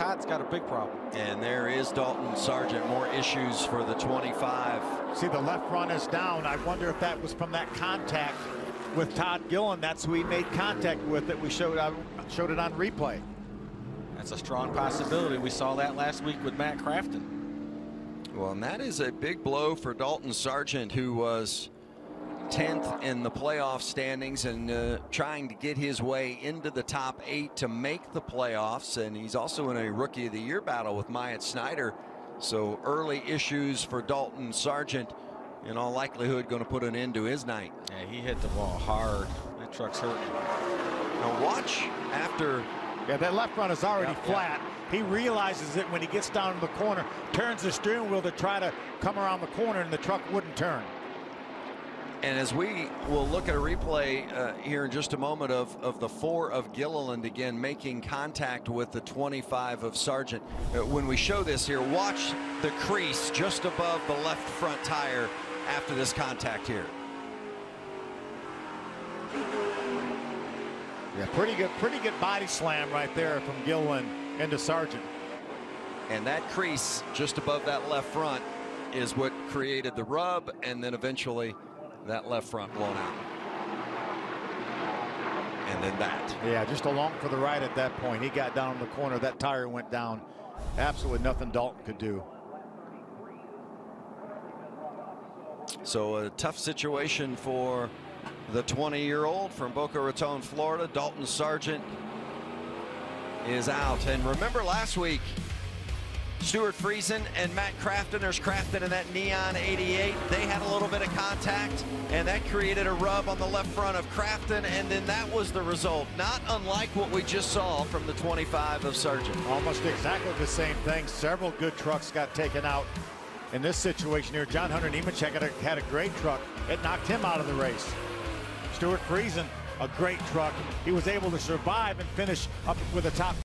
Todd's got a big problem. And there is Dalton Sargeant. More issues for the 25. See, the left front is down. I wonder if that was from that contact with Todd Gilliland. That's who he made contact with that we showed on, showed it on replay. That's a strong possibility. We saw that last week with Matt Crafton. Well, and that is a big blow for Dalton Sargeant, who was 10th in the playoff standings and uh, trying to get his way into the top eight to make the playoffs. And he's also in a rookie of the year battle with Myatt Snider. So early issues for Dalton Sargeant in all likelihood going to put an end to his night. Yeah, he hit the ball hard. That truck's hurting. Now watch after. Yeah, that left front is already Yep, flat. He realizes it when he gets down to the corner, turns the steering wheel to try to come around the corner, and the truck wouldn't turn. And as we will look at a replay uh, here in just a moment of, of the four of Gilliland again making contact with the 25 of Sargeant. Uh, when we show this here, watch the crease just above the left front tire after this contact here. Yeah, pretty good, pretty good body slam right there from Gilliland into Sargeant. And that crease just above that left front is what created the rub and then eventually that left front blown out. And then that. Yeah, just along for the ride at that point. He got down in the corner. That tire went down. Absolutely nothing Dalton could do. So a tough situation for the 20-year-old from Boca Raton, Florida. Dalton Sargeant is out. And remember last week, Stewart Friesen and Matt Crafton, there's Crafton in that neon 88. They had a little bit of contact, and that created a rub on the left front of Crafton, and then that was the result. Not unlike what we just saw from the 25 of Sargeant. Almost exactly the same thing. Several good trucks got taken out in this situation here. John Hunter Nemechek had a, had a great truck. It knocked him out of the race. Stewart Friesen, a great truck. He was able to survive and finish up with a top